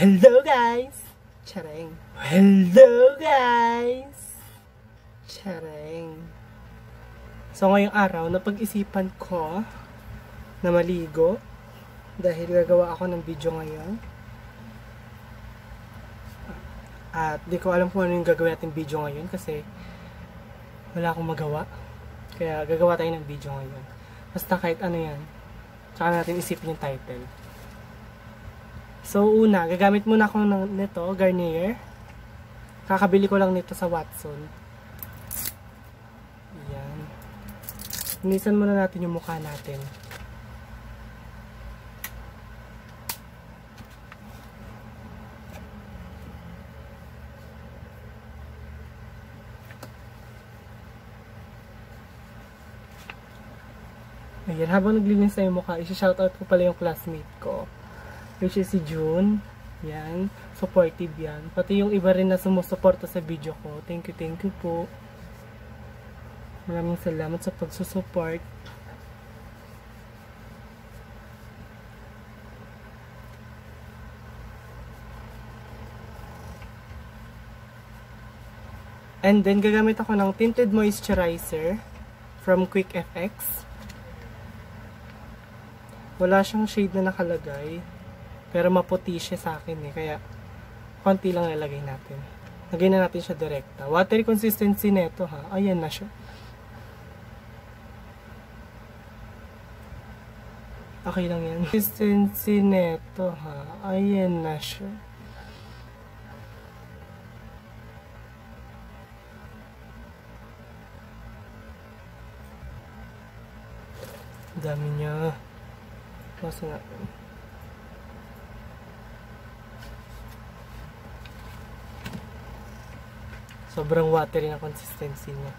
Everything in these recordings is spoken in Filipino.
Hello guys! Chareng. Hello guys! Chareng. So ngayong araw, napag-isipan ko na maligo dahil gagawa ako ng video ngayon. At di ko alam kung ano yung gagawin natin video ngayon kasi wala akong magawa. Kaya gagawa tayo ng video ngayon. Basta kahit ano yan, tsaka natin isipin yung title. So una, gagamit muna ako ng nito, Garnier. Kakabili ko lang nito sa Watson. Ayan. Inisan muna natin yung mukha natin. Ayan, habang naglinis na yung mukha, isi-shoutout ko pala yung classmate ko. Which is si June. Yan. Supportive yan. Pati yung iba rin na sumusuporta sa video ko. Thank you, thank you po. Maraming salamat sa pagsusupport. And then, gagamit ako ng tinted moisturizer from Quick FX. Wala siyang shade na nakalagay. Pero maputi siya sa akin eh. Kaya, konti lang nilagay natin. Lagay na natin siya direkta. Watery consistency nito ha. Ayan na siya. Okay lang yan. Consistency neto ha. Ayan na siya. Dami niya. Masa nga. Sobrang watery na consistency niya.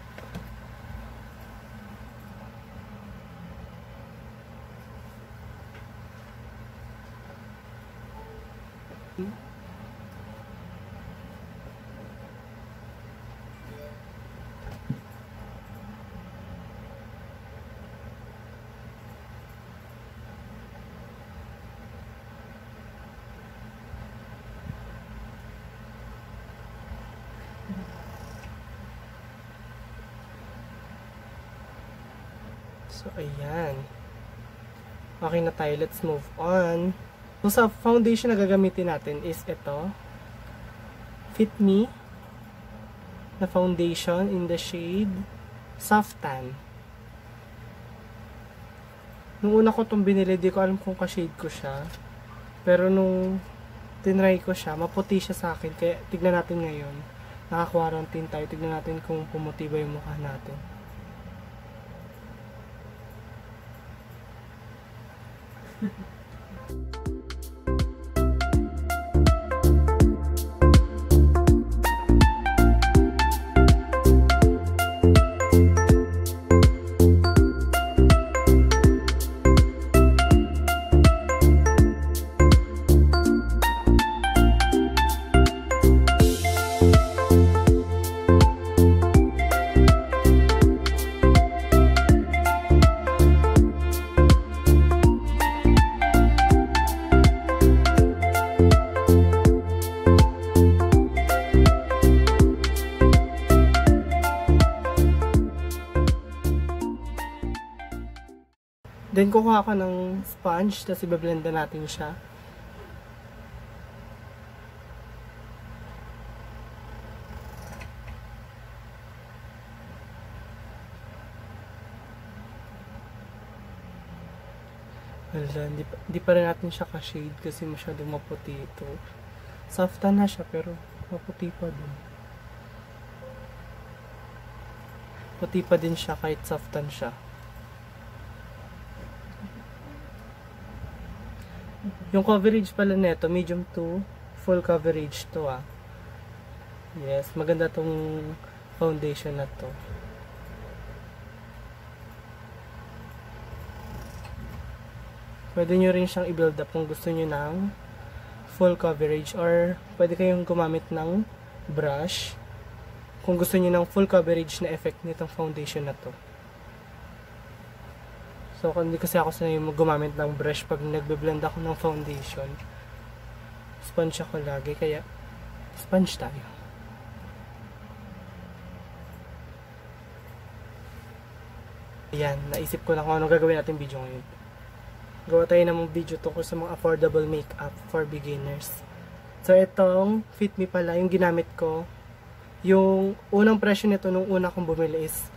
So, ayan. Okay na tayo. Let's move on. So, sa foundation na gagamitin natin is ito. Fit Me na foundation in the shade Soft Tan. Nung una ko itong binili, di ko alam kung ka-shade ko siya. Pero nung tinry ko siya, maputi siya sa akin. Kaya tignan natin ngayon. Naka-quarantine tayo. Tignan natin kung pumuti ba yung mukha natin. Mm-hmm. Then, kukuha ko ng sponge, tapos i-blend na natin siya. Wala, di, pa- di pa rin natin siya ka-shade kasi masyadong maputi ito. Softan na siya, pero maputi pa din. Puti pa din siya kahit softan siya. Yung coverage pala nito, medium to full coverage to ah. Yes, maganda tong foundation na to. Pwede nyo rin siyang i-build up kung gusto nyo ng full coverage or pwede kayong gumamit ng brush kung gusto nyo ng full coverage na effect nitong foundation na to. So, hindi kasi ako sanay gumamit ng brush pag nagbe-blend ako ng foundation. sponge ako lagi, kaya sponge tayo. Ayan, naisip ko lang kung ano gagawin natin video ngayon. Gawa tayo ng video tungkol sa mga affordable makeup for beginners. So, itong Fit Me pala, yung ginamit ko, yung unang presyo nito nung una kong bumili is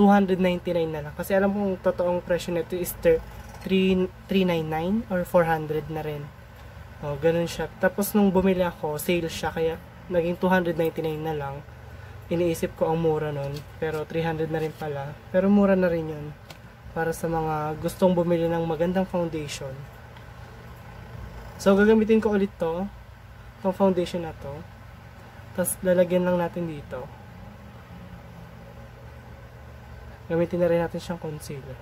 299 na lang. Kasi alam kong totoong presyo nito is 399 or 400 na rin. O, ganun siya. Tapos nung bumili ako, sale siya, kaya naging 299 na lang iniisip ko ang mura nun. Pero 300 na rin pala. Pero mura na rin yun. Para sa mga gustong bumili ng magandang foundation. So, gagamitin ko ulit to. Itong foundation na to. Tapos, lalagyan lang natin dito. Gamitin na rin natin siyang concealer.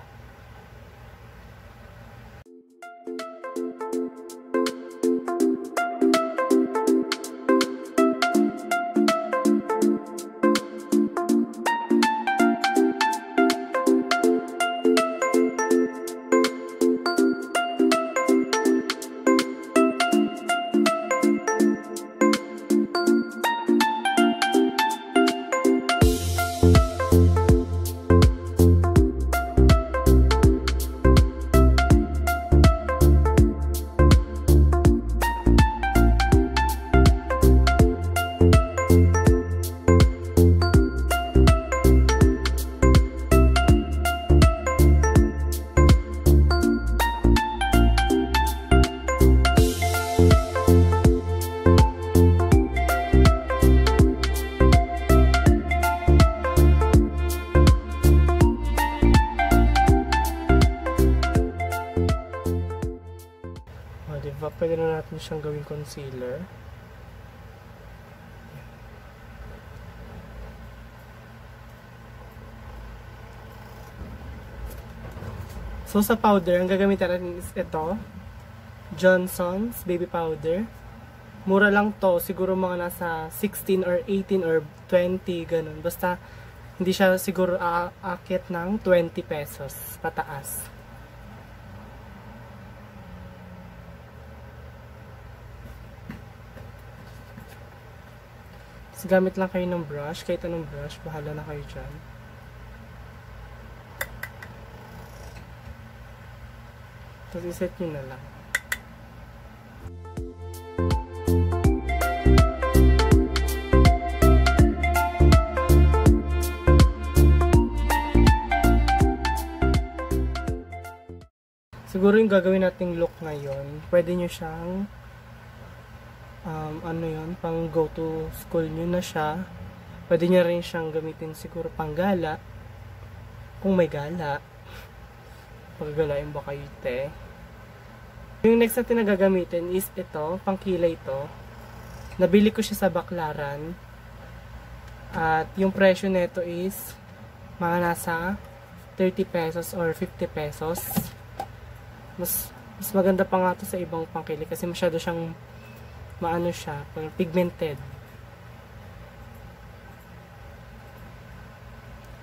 Concealer. So, sa powder, ang gagamitin natin is ito. Johnson's Baby Powder. Mura lang to. Siguro mga nasa 16 or 18 or 20, ganun. Basta, hindi siya siguro aakit ng 20 pesos pataas. Gamit lang kayo ng brush. Kahit anong brush, bahala na kayo dyan. Tapos, iset nyo na lang. Siguro yung gagawin nating look ngayon, pwede nyo siyang um, ano yon pang go to school nyo na siya. Pwede nyo rin siyang gamitin siguro pang gala. Kung may gala. Pagagalain ba kayo, te? Yung next na gagamitin is ito, pang kilay ito. Nabili ko siya sa Baklaran. At yung presyo nito is mga nasa 30 pesos or 50 pesos. Mas mas maganda pa nga to sa ibang pangkili kasi masyado siyang maano siya, parang pigmented.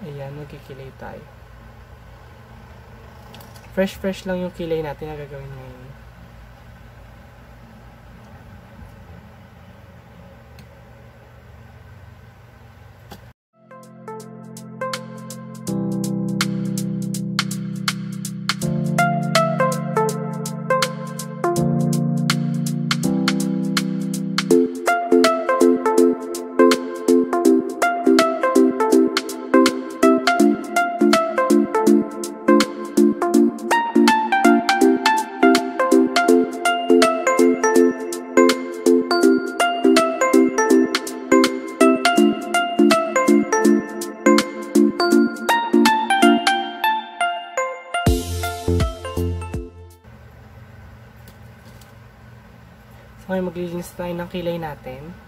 Ayan, magkikilay tayo. Fresh-fresh lang yung kilay natin na gagawin ngayon. So, ngayon maglilinis tayo ng kilay natin.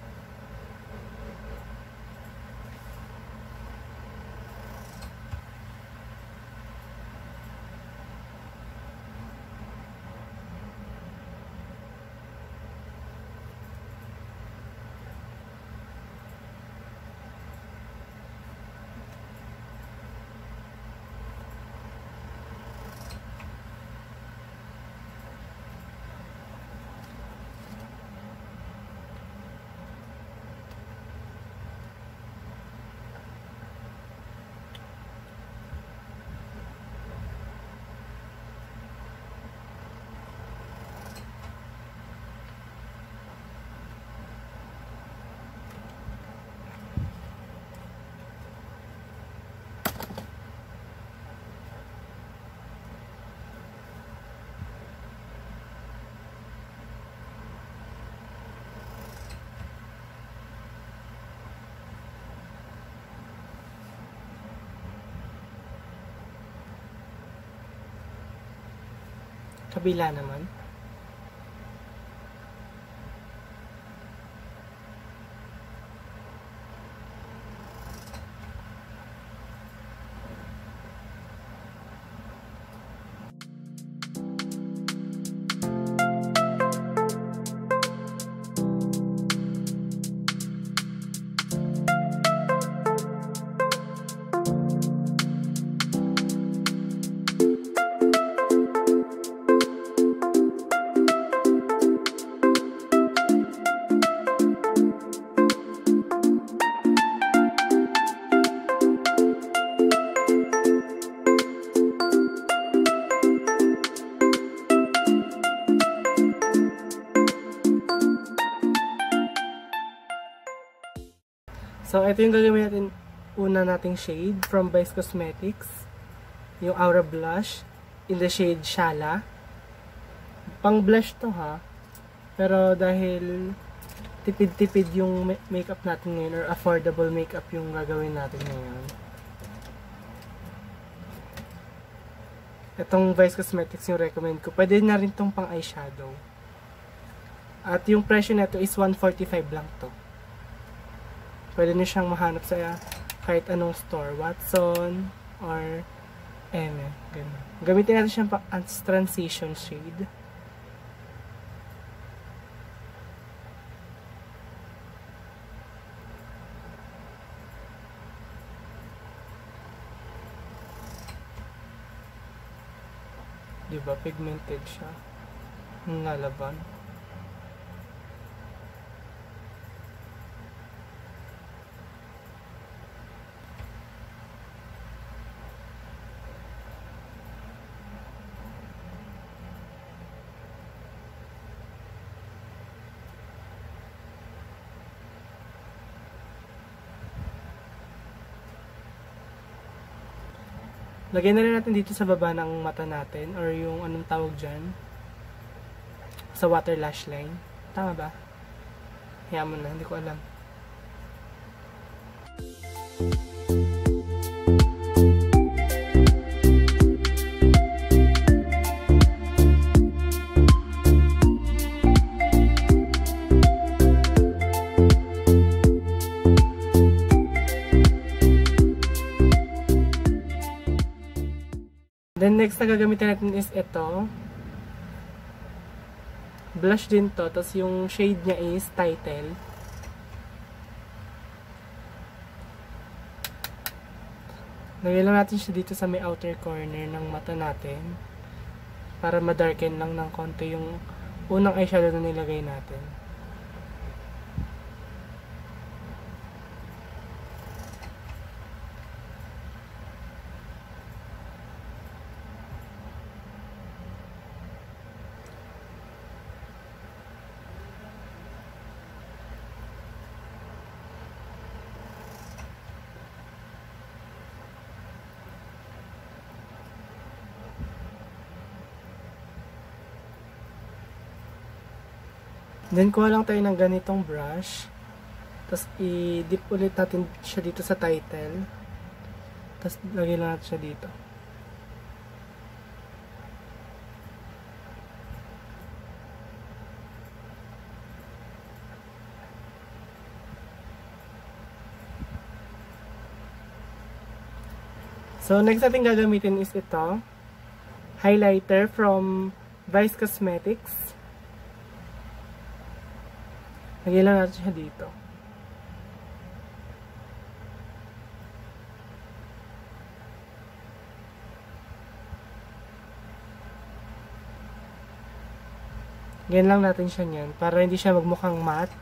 Kabila naman. So, ito yung gagawin natin una nating shade from Vice Cosmetics. Yung Aura Blush in the shade Shala. Pang blush to ha. Pero dahil tipid-tipid yung makeup natin ngayon or affordable makeup yung gagawin natin ngayon. Itong Vice Cosmetics yung recommend ko. Pwede na rin tong pang eyeshadow. At yung presyo nito is 145 lang to. Pwede nyo siyang mahanap sa kahit anong store. Watson or M. Ganun. Gamitin natin siyang transition shade. Diba? Pigmented siya. Nalaban. Lagyan na rin natin dito sa baba ng mata natin or yung anong tawag dyan sa water lash line. Tama ba? Hayaan mo na, hindi ko alam. Then next na gagamitin natin is ito. Blush din to. Tapos yung shade niya is Title. Lagyan lang natin siya dito sa may outer corner ng mata natin. Para madarken lang ng konti yung unang eyeshadow na nilagay natin. Then, kuha lang tayo ng ganitong brush. Tapos, i-dip ulit natin siya dito sa title. Tapos, lagay lang natin siya dito. So, next natin gagamitin is ito. Highlighter from Vice Cosmetics. Lagyan lang natin siya dito. Ganyan lang natin siya niyan. Para hindi siya magmukhang matte.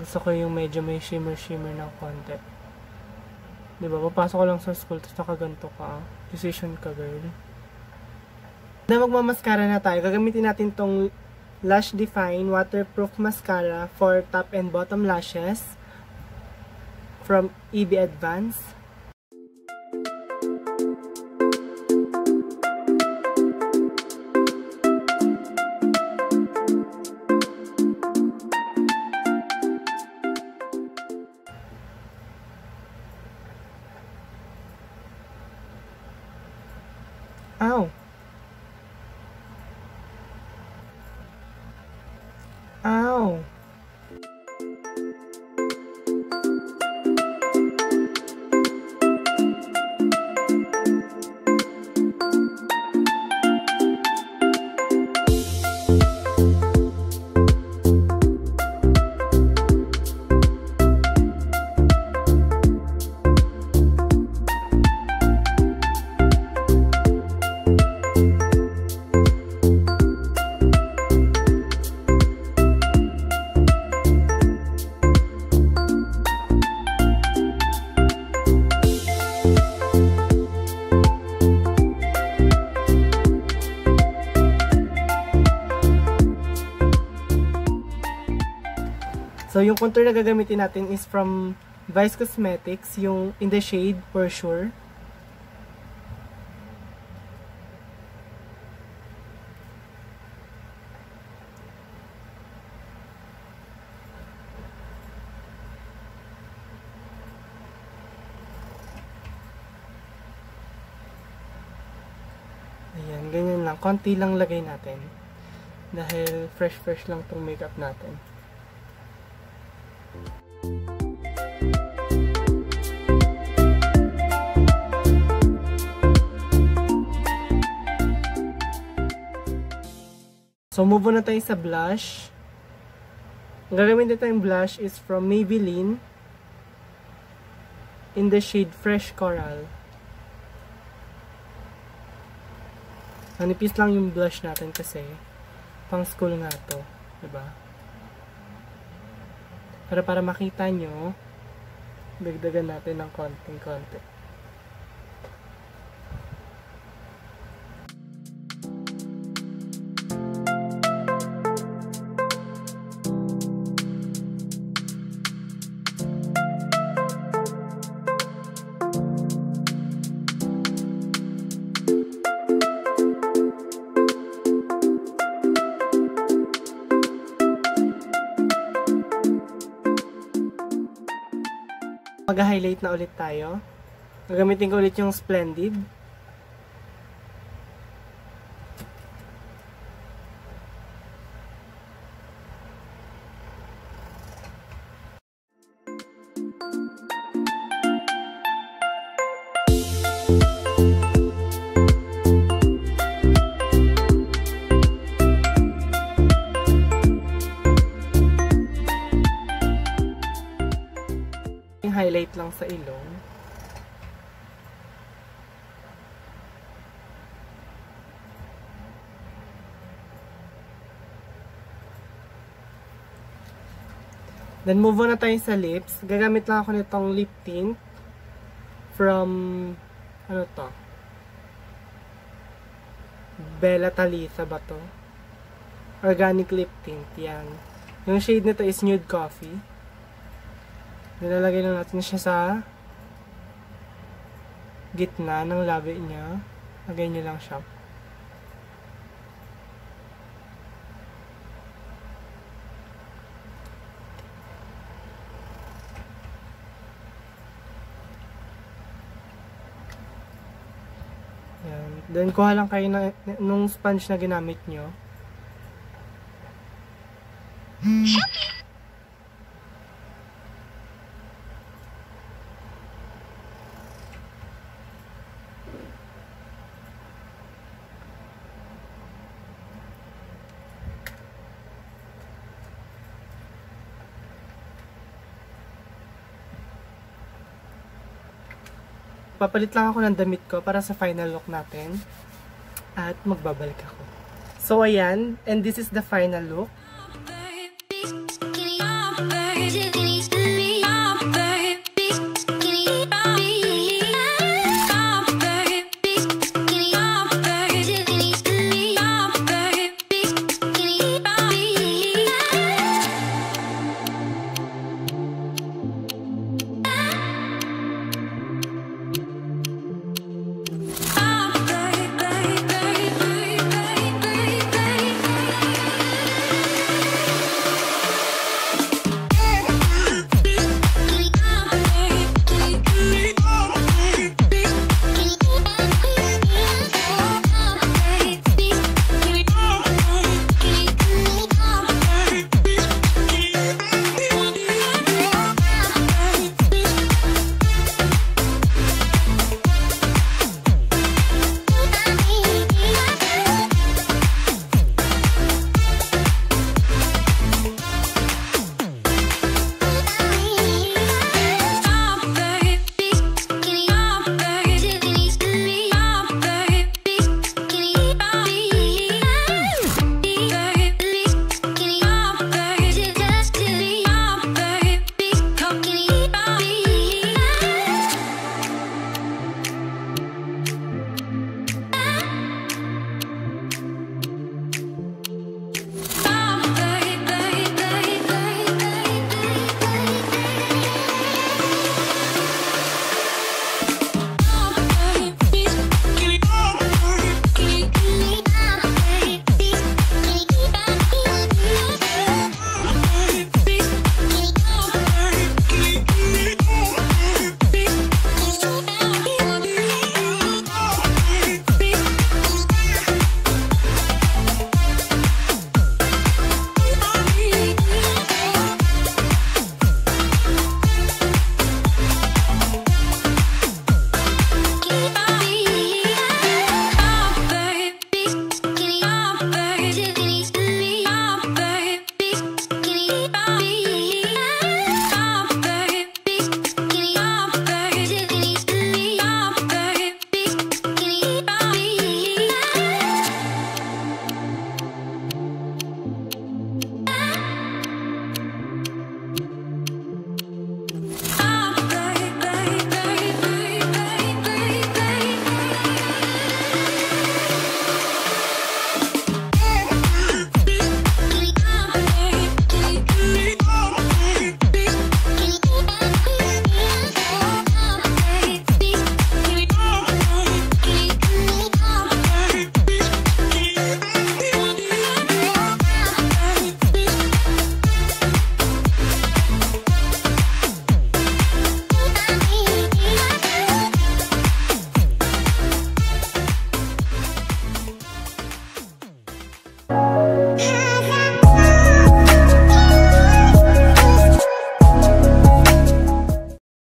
Gusto ko yung medyo may shimmer-shimmer ng konti. Diba? Papasok ko lang sa school tapos nakaganto ka. Decision ka, girl. Na magmamaskara na tayo. Gagamitin natin tong Lash Define Waterproof Mascara for top and bottom lashes from EB Advance. Yung contour na gagamitin natin is from Vice Cosmetics, yung in the shade For Sure. Ayan, ganyan lang. Konti lang lagay natin. Dahil fresh-fresh lang tong makeup natin. So, move on na tayo sa blush. Ang gagawin dito yung blush is from Maybelline in the shade Fresh Coral. Manipis lang yung blush natin kasi pang school nga to. Diba? Pero para makita nyo, dagdagan natin ng konting-konti. Mag-highlight na ulit tayo. Gagamitin ko ulit yung Splendid. Lang sa ilong. Then move on na tayo sa lips. Gagamit lang ako nitong lip tint from ano to? Bella Talisa ba to? Organic lip tint, yan. Yung shade nito is Nude Coffee. Nilalagay lang natin siya sa gitna ng labi niya. Lagay niyo lang siya. Yan. Then, kuha lang kayo na, nung sponge na ginamit nyo. Papalit lang ako ng damit ko para sa final look natin. At magbabalik ako. So, ayan. And this is the final look.